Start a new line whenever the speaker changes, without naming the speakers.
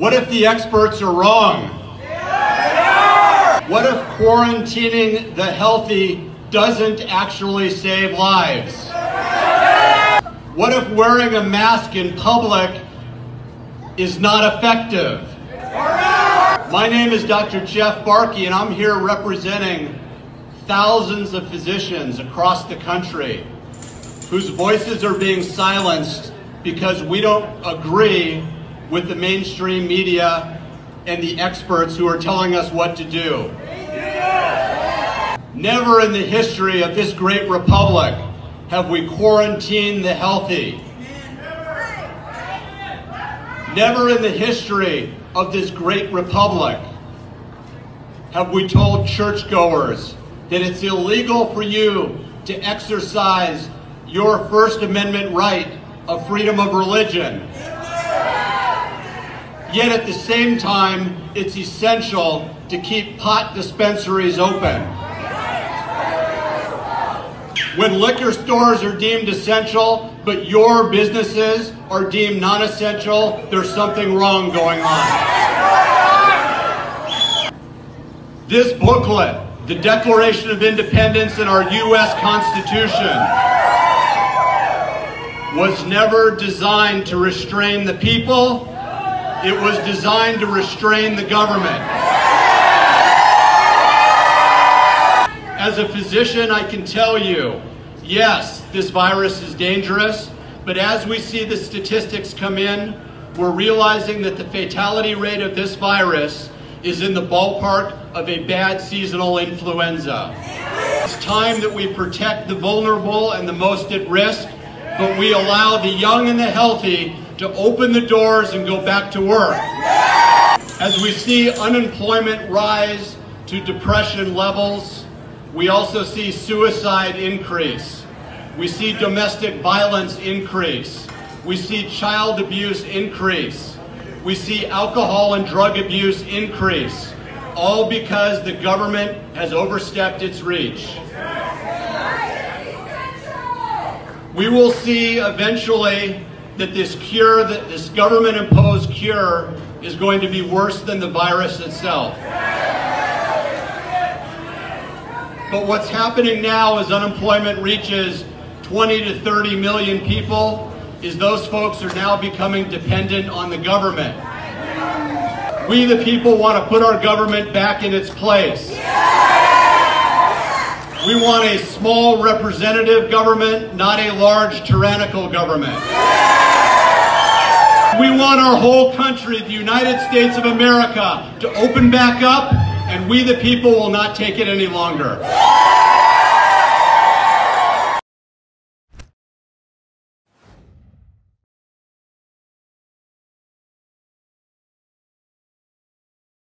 What if the experts are wrong? What if quarantining the healthy doesn't actually save lives? What if wearing a mask in public is not effective? My name is Dr. Jeff Barke, and I'm here representing thousands of physicians across the country whose voices are being silenced because we don't agree with the mainstream media and the experts who are telling us what to do. Never in the history of this great republic have we quarantined the healthy. Never in the history of this great republic have we told churchgoers that it's illegal for you to exercise your First Amendment right of freedom of religion. Yet at the same time, it's essential to keep pot dispensaries open. When liquor stores are deemed essential, but your businesses are deemed non-essential, there's something wrong going on. This booklet, the Declaration of Independence and our U.S. Constitution, was never designed to restrain the people. It was designed to restrain the government. As a physician, I can tell you, yes, this virus is dangerous, but as we see the statistics come in, we're realizing that the fatality rate of this virus is in the ballpark of a bad seasonal influenza. It's time that we protect the vulnerable and the most at risk, but we allow the young and the healthy to open the doors and go back to work. As we see unemployment rise to depression levels, we also see suicide increase. We see domestic violence increase. We see child abuse increase. We see alcohol and drug abuse increase, all because the government has overstepped its reach. We will see eventually that this cure, that this government imposed cure, is going to be worse than the virus itself. But what's happening now as unemployment reaches 20 to 30 million people is those folks are now becoming dependent on the government. We the people want to put our government back in its place. We want a small representative government, not a large tyrannical government. We want our whole country, the United States of America, to open back up and we the people will not take it any longer.